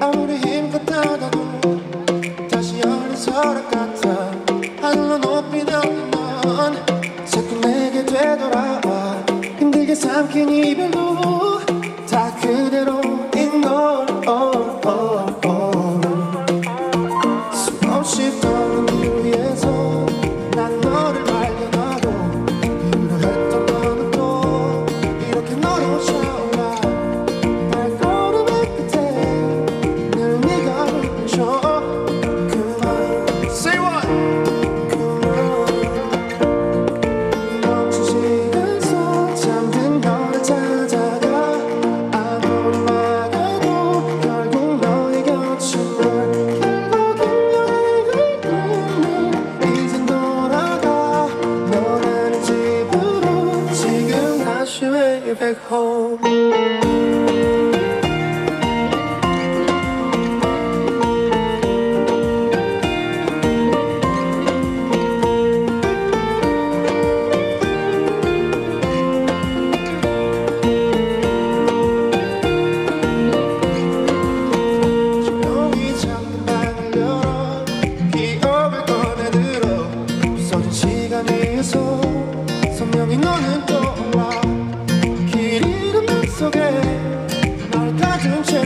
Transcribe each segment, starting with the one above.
아무리 힘껏 다가도 다시 어린 서랍 같아. 막힌 이별도 다 그대로인 걸 oh, oh, oh. 수없이 떠는 일 위에서 난 너를 발견하고 힘들어했던 너는 또 이렇게 너로 잘 back home. 시간에서 선명히 너는 떠올라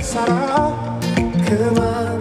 사랑 그만.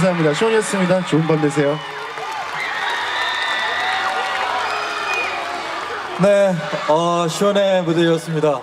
감사합니다. 쇼였습니다. 좋은 밤 되세요. 네, 어, 시원의 무대였습니다.